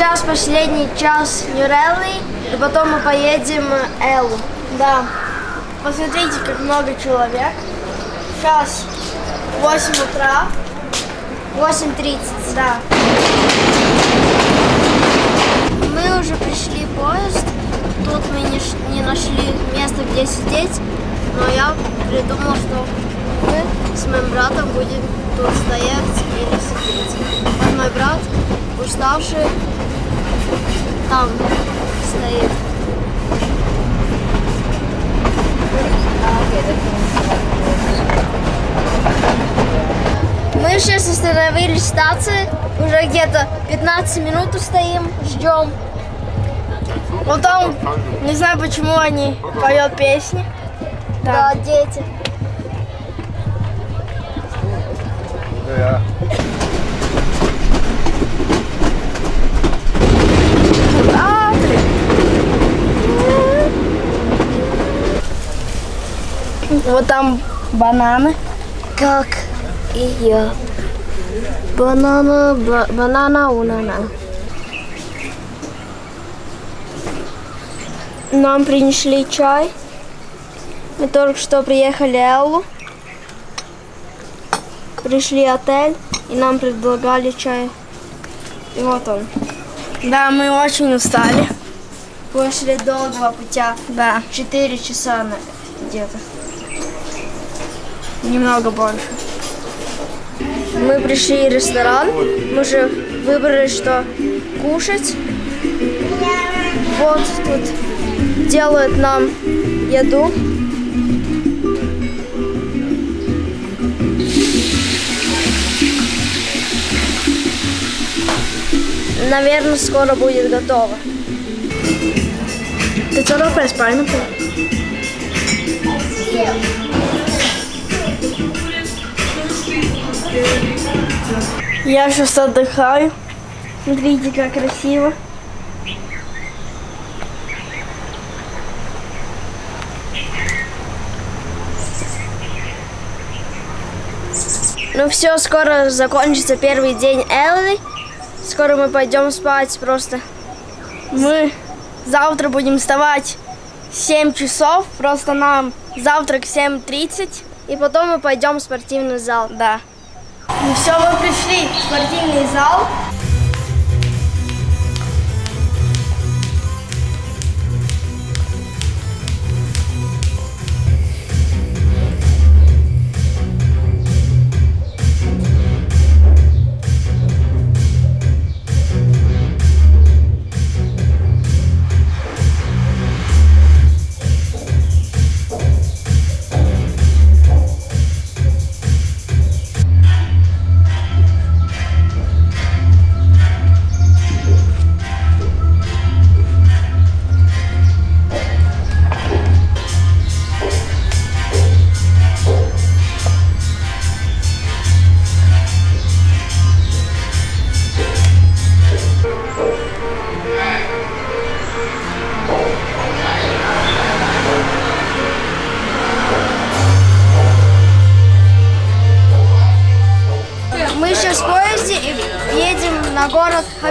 Сейчас последний час Нюрелли, и потом мы поедем в Эллу. Да. Посмотрите, как много человек. Сейчас 8 утра. 8.30, да. Мы уже пришли в поезд. Тут мы не, не нашли места, где сидеть. Но я придумал, что мы с моим братом будем тут стоять или сидеть. Мой брат, уставший, там стоит. Мы сейчас остановились в станции, уже где-то 15 минут стоим, ждем. Вот там, не знаю почему они поют песни. Да, дети. Ja. А, Вот там бананы. Как и я. Банана, ба- банана, унана. Нам принесли чай. Мы только что приехали Эллу. Пришли в отель и нам предлагали чай. И вот он. Да, мы очень устали. После долгого путя. Да. Четыре часа где-то. Немного больше. Мы пришли в ресторан. Мы уже выбрали, что кушать. Вот тут делают нам еду. Наверное, скоро будет готово. Ты что прess pineapple? Я сейчас отдыхаю. Смотрите, как красиво. Ну все, скоро закончится первый день Элли. Скоро мы пойдем спать просто. Мы завтра будем вставать в 7 часов. Просто нам завтрак в 7.30. И потом мы пойдем в спортивный зал. Да. Ну все, мы пришли в спортивный зал.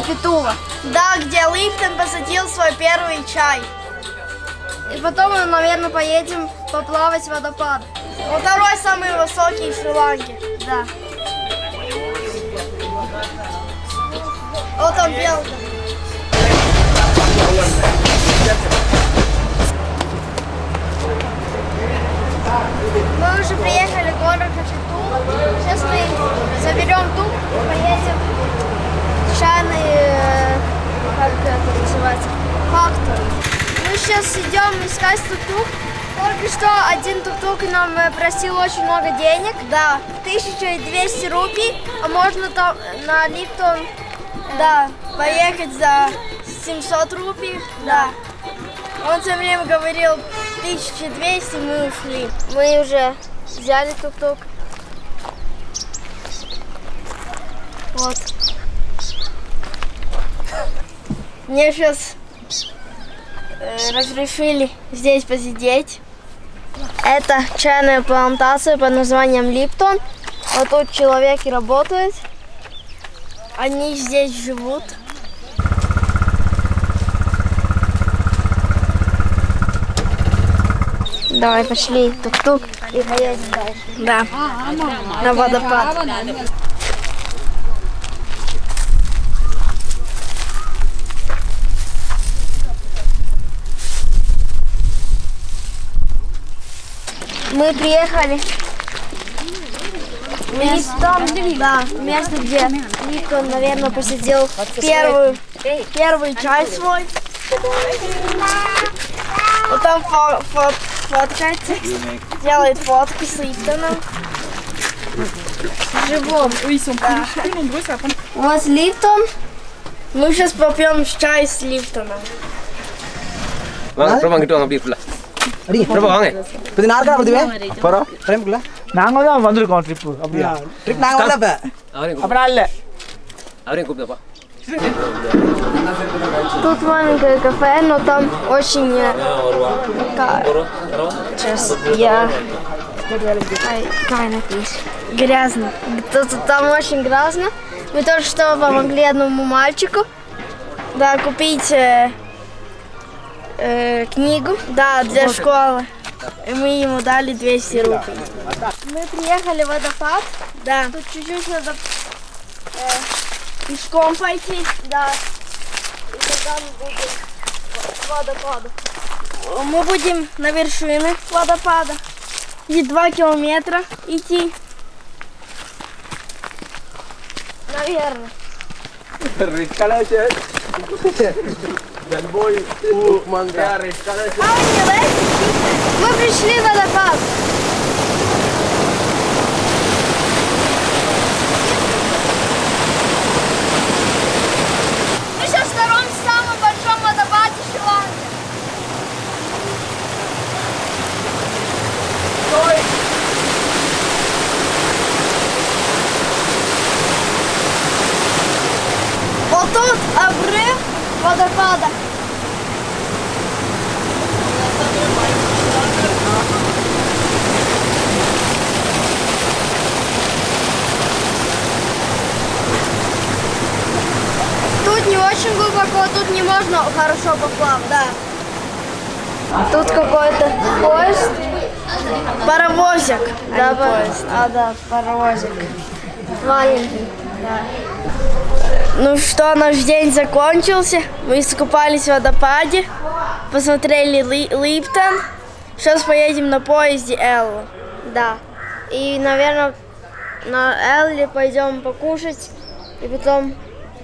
Хапитула. Да, где Липтон посадил свой первый чай. И потом мы, наверное, поедем поплавать в водопад. Он второй самый высокий в Шри-Ланке. Да. Вот он белка. Называется, фактор. Мы сейчас идем искать тук-тук. Только что один тук-тук нам э, просил очень много денег. Да, 1200 рупий, а можно там на Липтон да, поехать за 700 рупий. Да. Он все время говорил 1200, мы ушли. Мы уже взяли тук-тук. Вот. Мне сейчас э, разрешили здесь посидеть. Это чайная плантация под названием Липтон. Вот тут человек и работает. Они здесь живут. Давай, пошли, тук-тук, и поедем дальше. Да, на водопад. Мы приехали местом, да, место, где Никон, наверное, посетил первую, первый чай свой. Вот там фо фо фоткается, делает фотку с Липтоном. Живом. Да. У нас Липтон. Мы сейчас попьем чай с Липтоном. Ладно, пробуем, кто нам пьет. ஃபுல்லா அடி அப்புறம் வாங்க இப்போ இது நார்க்கா படுத்துவே அப்புறம் ட்ரைமுக்குள்ள நாங்க தான் வந்திருக்கோம் ட்ரிப்பு அப்படியா ட்ரிப் நாங்கள் வரல இப்போ அவரையும் கூப்பிடு அப்புறம் இல்ல அவரையும் கூப்பிடுப்பா Тут маленькое кафе, но там очень... э, ка- Сейчас я... Ай, кай напись. Грязно. Тут, там очень грязно. Мы только что помогли одному мальчику да, купить э, книгу да, для школы. И мы ему дали 200 рублей. Мы приехали в водопад. Да. Тут чуть-чуть надо э, пешком пойти. Да. И тогда мы будем водопаду. Мы будем на вершине водопада. И два километра идти. Наверное. А вы не знаете? Мы пришли в водопад. Мы сейчас в втором самом большом водопаде Шиланды. Вот тут обрыв водопада. Тут не очень глубоко, тут не можно хорошо поплавать, да. Тут какой-то поезд. Паровозик. да, поезд. А, да, паровозик. Маленький. Ну что, наш день закончился. Мы искупались в водопаде, посмотрели Ли- Липтон. Сейчас поедем на поезде Эллу. Да. И, наверное, на Элле пойдем покушать и потом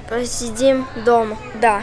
посидим дома. Да.